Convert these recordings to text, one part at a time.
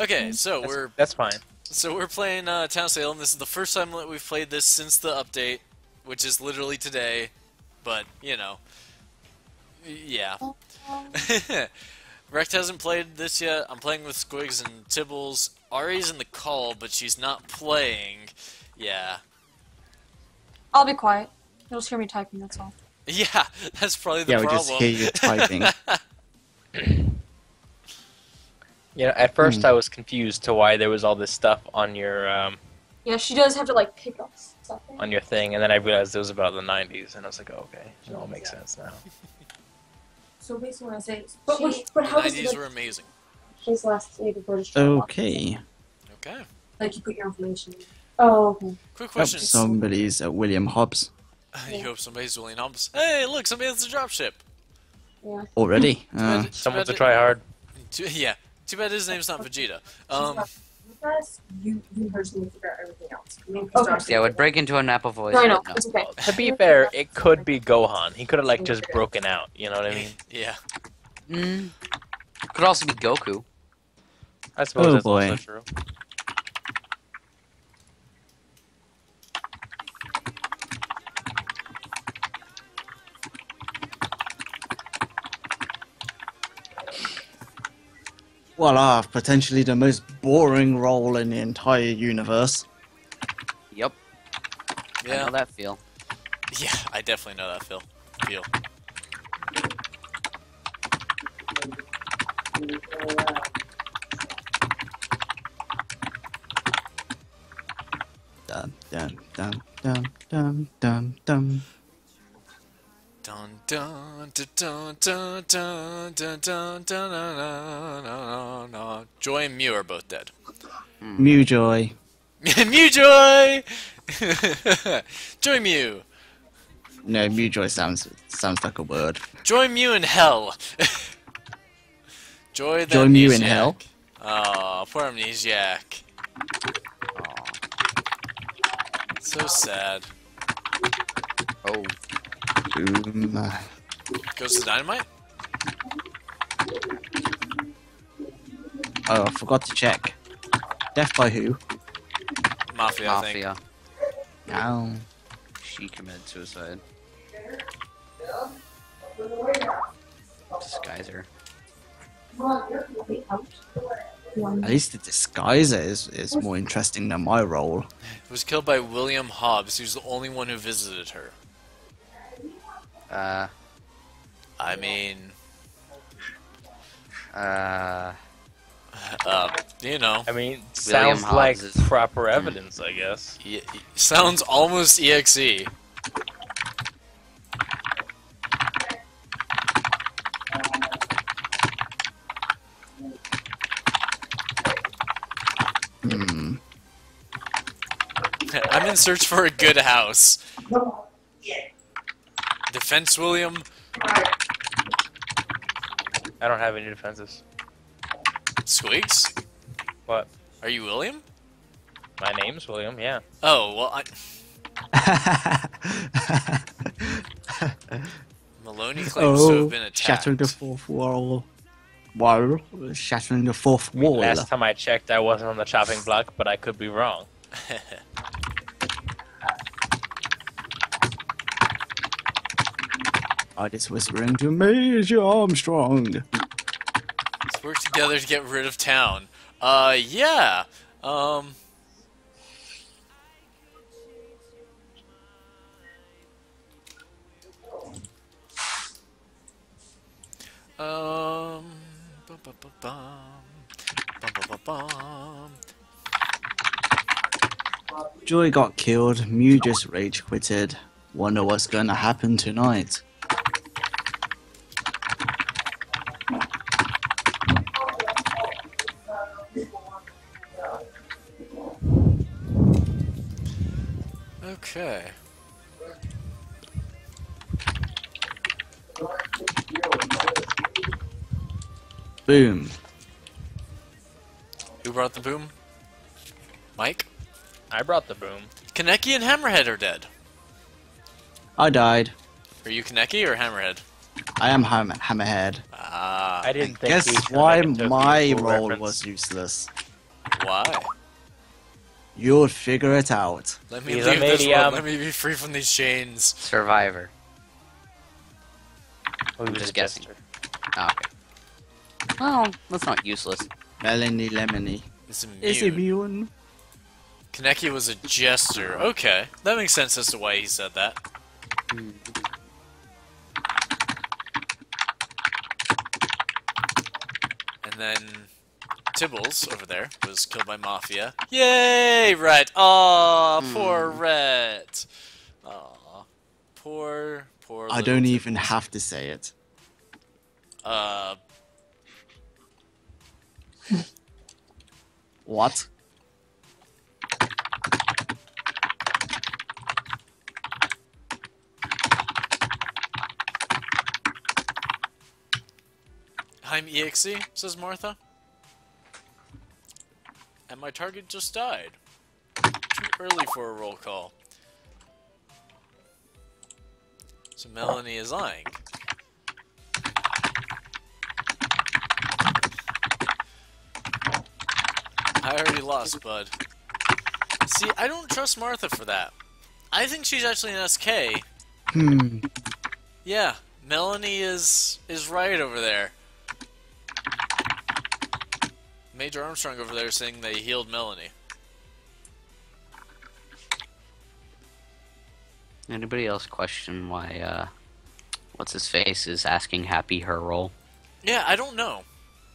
Okay, so That's, we're that's fine. so we're playing uh, Town Salem. This is the first time that we've played this since the update, which is literally today. But you know, yeah. Recked hasn't played this yet. I'm playing with Squigs and Tibbles. Ari's in the call, but she's not playing. Yeah. I'll be quiet. You'll just hear me typing. That's all. Yeah, that's probably the yeah, we just hear you typing. You know, at first Hmm. I was confused to why there was all this stuff on your um, Yeah, she does have to like pick up stuff. on your thing, and then I realized it was about the '90s, and I was like, oh, okay, it all makes sense now. So basically, what I say, is But, she, what, but how the does it 90s like, were amazing. she's last day before the show. okay. Okay. Like you put your information. in. Oh, okay. Quick Yep, question. somebody's uh, William Hobbs you hope somebody's William Hobbs. Hey, look, somebody has a dropship. Yeah. already. Uh, bad- too Someone's a bad- try hard. Too, yeah. Too bad his name's not Vegeta. Um, With us, you you personally figure out everything else. Me and Okay. Yeah, I would break into a Nappa voice. No, I know. but no. It's okay. To be fair, it could be Gohan. He could have like just broken out. You know what I mean? yeah. Mm. Could also be Goku. I suppose Oh, that's boy. also true. Well, I have potentially the most boring role in the entire universe. Yep. I Yeah. know that feel. Yeah, I definitely know that feel. Feel. Dun dun dun dun dun dun dun. Dun dun dun dun dun dun dun dun dun dun dun dun Joy and Mew are both dead. Mew Joy. Mew Joy! Joy Mew! No, Mew Joy sounds sounds like a word. Joy Mew in hell! Joy the Joy Mew in hell? Aw, poor amnesiac. Aw. So sad. Oh. Boom. Goes to dynamite? Oh, I forgot to check. Death by who? Mafia, I think. Mafia. Ow. She committed suicide. Disguiser. At least the disguiser is, is more interesting than my role. Was killed by William Hobbs, who's the only one who visited her. Uh. I mean, Uh. uh, you know, I mean, sounds Hobbs like is- proper evidence, I guess. y- y- sounds almost EXE. Hmm. I'm in search for a good house. Defense William. I don't have any defenses. Squeaks? What? Are you William? My name's William. Yeah. Oh, well, I, Maloney claims to oh, have been attacked. Oh, shattering the fourth wall. Wall. Shattering the fourth wall. Last time I checked, I wasn't on the chopping block, but I could be wrong. I just whispering to Major Armstrong. Let's work together to get rid of town. Uh, yeah. Um. Um. Bum, bum, bum, bum. Bum, bum, bum, bum. Joy got killed. Mew just rage quitted. Wonder what's gonna happen tonight. Boom. Who brought the boom? Mike? I brought the boom. Kaneki and Hammerhead are dead. I died. Are you Kaneki or Hammerhead? I am Ham- Hammerhead. Ah. I didn't think Guess why make a Tokyo my role reference. was useless. Why? You'll figure it out. Let me He's leave this medium. one. Let me be free from these chains. Survivor. Oh, he was Just guessing. Oh, okay. Well, that's not useless. Melanie Lemony It's immune. is immune. Kaneki was a jester. Okay, that makes sense as to why he said that. Hmm. And then Tibbles over there was killed by Mafia. Yay, Rhett! Aw, poor Rhett. Aw, poor, poor. I don't even Tibbles. have to say it. Uh, What? I'm EXE, says Martha. And my target just died. Too early for a roll call. So Melanie is lying. I already lost, bud. See, I don't trust Martha for that. I think she's actually an SK. Hmm. Yeah, Melanie is is right over there. Major Armstrong over there saying they healed Melanie. Anybody else question why, uh, what's his face is asking Happy her role? Yeah, I don't know.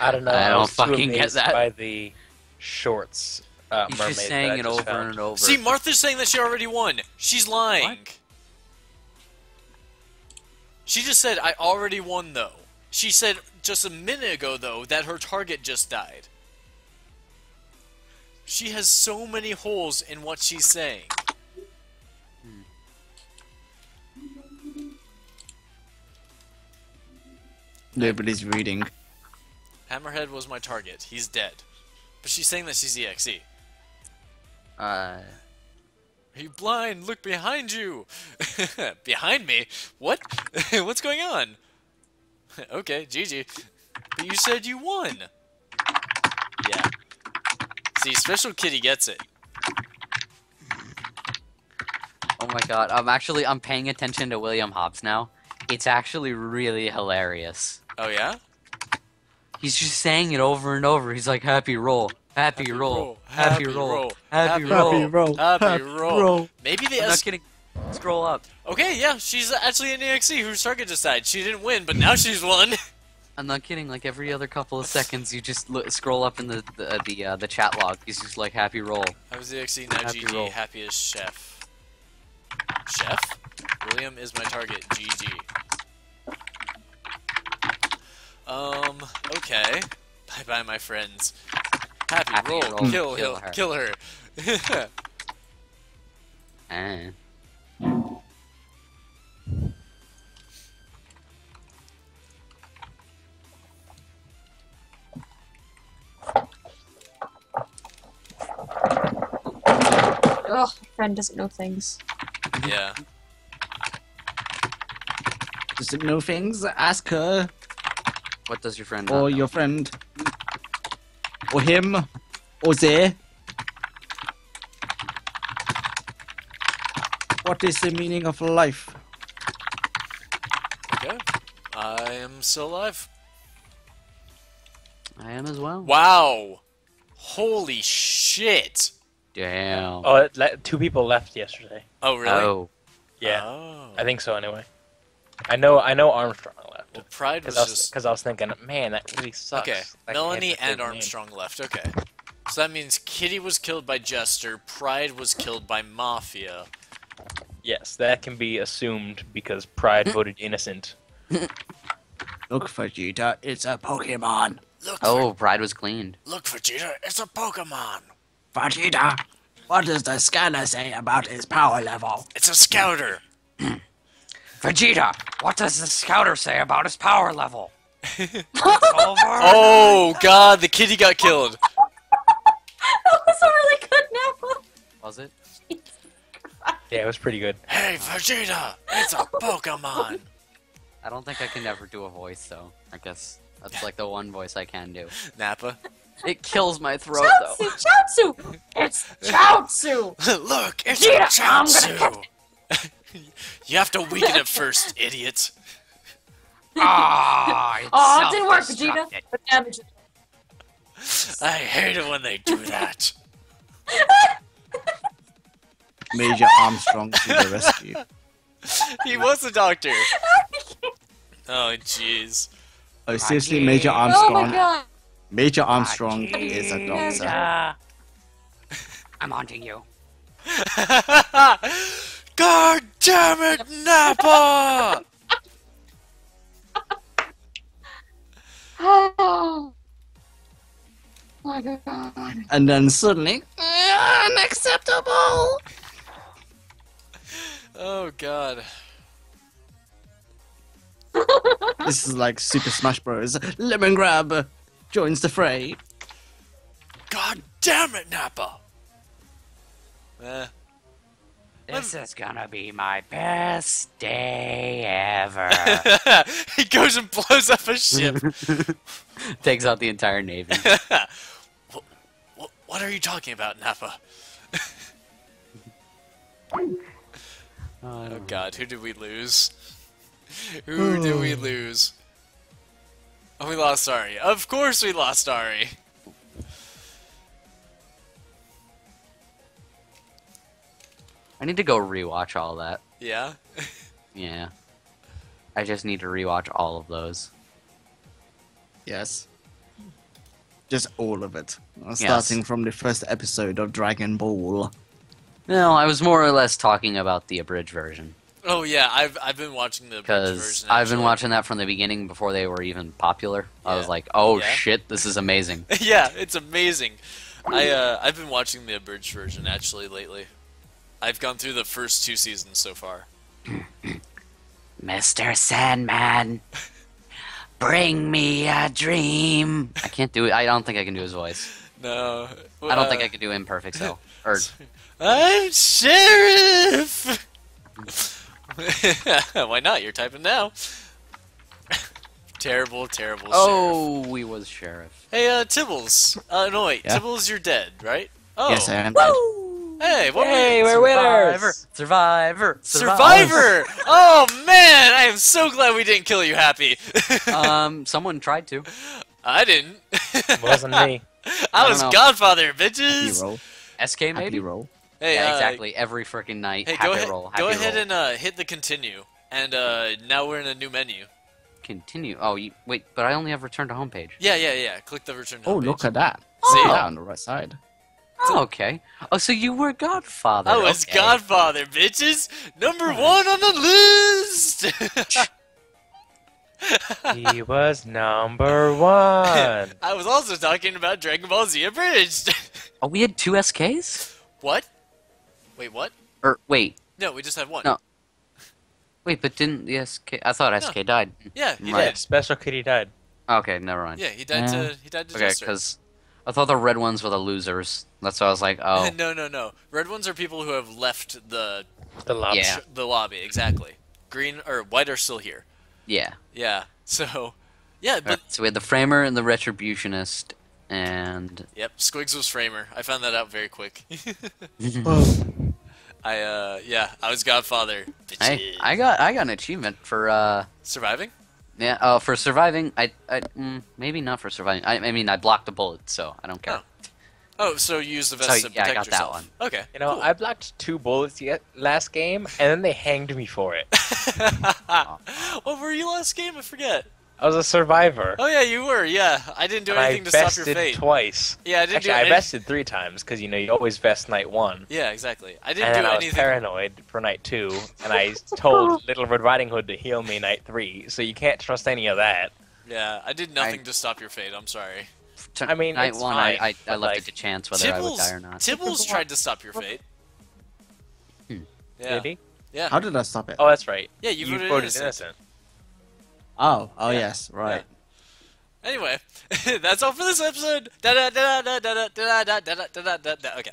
I don't know. I don't was fucking get that. By the shorts. Uh, He's mermaid just that I saying it just over found. and over. See, Martha's saying that she already won. She's lying. She just said, I already won, though. She said just a minute ago, though, that her target just died. She has so many holes in what she's saying. Nobody's reading. Hammerhead was my target. He's dead. But she's saying that she's EXE. uh, Are you blind? Look behind you! behind me? What? What's going on? okay, GG. But you said you won! Yeah. See, Special Kitty gets it. oh my god, I'm actually, I'm paying attention to William Hobbs now. It's actually really hilarious. Oh, yeah? He's just saying it over and over. He's like, happy roll, happy, roll, happy, roll, happy, roll. roll. Happy roll. Maybe they. I'm not kidding. Scroll up. Okay, yeah, she's actually an EXE Who's target just died. She didn't win, but now she's won. I'm not kidding. Like every other couple of seconds, you just look, scroll up in the the the, uh, the chat log. He's just like happy roll. I was EXE, now Happy GG. roll. Happy chef. Chef? William is my target. GG. Um, okay. Bye bye, my friends. Happy, Happy roll. roll, Kill, kill kill, her. kill her. Eh. Ugh, friend doesn't know things. yeah. Doesn't know things? Ask her. What does your friend? Or know? your friend. Or him. Or they. What is the meaning of life? Okay. I am still alive. I am as well. Wow. Holy shit. Damn. Oh, it le- two people left yesterday. Oh, really? Oh. Yeah, Oh. I think so. Anyway, I know. I know Armstrong left Well, Pride was because I was just... because I was thinking, man, that really sucks. Okay, That Melanie can't be a and good name. Armstrong left. Okay. So that means Kitty was killed by Jester, Pride was killed by Mafia. Yes, that can be assumed because Pride voted innocent. Look, Vegeta, it's a Pokemon. Look Oh, Pride was cleaned. Look for, look Vegeta, it's a Pokemon. Vegeta, what does the scanner say about his power level? It's a Scouter. Vegeta, what does the scouter say about his power level? Oh god, the kitty got killed. that was a really good nap. Was it? Yeah, it was pretty good. Hey Vegeta, it's a Pokemon. I don't think I can ever do a voice though. I guess That's like the one voice I can do. Nappa. It kills my throat though. Chaozu! Chaozu! It's Chaozu! Look, it's Gina, a I'm gonna Chaozu. You have to weaken it first, idiot. Ah, Oh, it didn't work, Vegeta. But damage it. I hate it when they do that. Major Armstrong to the rescue. he was a doctor. Oh, jeez. Oh, seriously, Major Oh my Armstrong. god. Major Armstrong is a doctor. I'm haunting you. God damn it, Nappa! Oh my god. And then suddenly, unacceptable. Oh, God. This is like Super Smash Bros. Lemon Grab joins the fray. God damn it, Nappa! Eh. This is gonna be my best day ever. he goes and blows up a ship. Takes out the entire navy. what, what, what are you talking about, Nappa? Oh god, who did we lose? who hmm. did we lose? Oh, we lost Ari. Of course we lost Ari. I need to go rewatch all that. Yeah? Yeah. I just need to rewatch all of those. Yes. Just all of it. Yes. Starting from the first episode of Dragon Ball. No, I was more or less talking about the abridged version Oh yeah, I've I've been watching the because. I've been watching that from the beginning before they were even popular. I was like, "Oh Yeah. shit, this is amazing." yeah, it's amazing. I uh I've been watching the abridged version actually lately. I've gone through the first two seasons so far. Mr. Sandman, bring me a dream. I can't do it. I don't think I can do his voice. No, I don't think uh, I can do imperfect though. Or I'm sheriff. Why not? You're typing now. terrible, terrible. sheriff. oh, we was sheriff. Hey, uh, Tibbles. Uh, no wait, Yeah? Tibbles, you're dead, right? Oh. Yes, I am. Hey, what Hey, we're winners! Survivor, Survivor, Survivor! oh man, I am so glad we didn't kill you, Happy. um, someone tried to. I didn't. Wasn't me. I I was don't know. Godfather, Happy bitches. roll. SK Happy maybe. roll. Hey, yeah, uh, exactly. Every freaking night. Hey, happy go ahead. roll. Happy go ahead roll. and uh, hit the continue, and uh, now we're in a new menu. continue. Oh, you, wait, but I only have return to homepage. Yeah, yeah, yeah. Click the return. Oh, homepage. look at that. See? Yeah, on the right side. Oh, okay. Oh, so you were Godfather. I was okay. Godfather, bitches. Number one on the list. He was number one. I was also talking about Dragon Ball Z abridged. Oh, we had two SKs. what? Wait, what? Or wait, No, we just had one. No. wait, but didn't the SK? I thought SK died. Yeah, he Right. did. Special Kitty died. Okay, never mind. Yeah, he died Yeah. to he died to Okay, because I thought the red ones were the losers. That's why I was like, oh, no, no, no. Red ones are people who have left the The lobster. Yeah. the lobby. Exactly. Green or white are still here. yeah. Yeah. So, yeah, but Alright, so we had the Framer and the Retributionist, and yep, Squigs was Framer. I found that out very quick. Oh, I uh yeah, I was Godfather. hey, Bitches. I got I got an achievement for uh surviving. Yeah uh for surviving. I I mm, maybe not for surviving. I, I mean I blocked a bullet, so I don't care. Oh, Oh, so you use the vest So, to yeah, I protect got that one. Okay. You know, cool. I blocked two bullets yet last game, and then they hanged me for it. what were you last game? I forget. I was a survivor. Oh yeah, you were. Yeah, I didn't do and anything I to stop your fate. twice. Yeah, I didn't Actually, do I any- vested three times because you know you always vest night one. Yeah, exactly. I didn't And then do I was anything. paranoid for night two, and I told Little Red Riding Hood to heal me night three. So you can't trust any of that. Yeah, I did nothing to stop your fate. I'm sorry. To- I mean, night one, fine, I I, I left like, it to chance whether I would die or not. Tibbles tried to stop your fate. Hmm. Yeah, Did he? yeah, how did I stop it? Oh, that's right. yeah. You, You voted, voted innocent. innocent. Oh, oh Yeah. yes, right. Anyway, that's all for this episode. Da da da da da da da da da da da da da. Okay.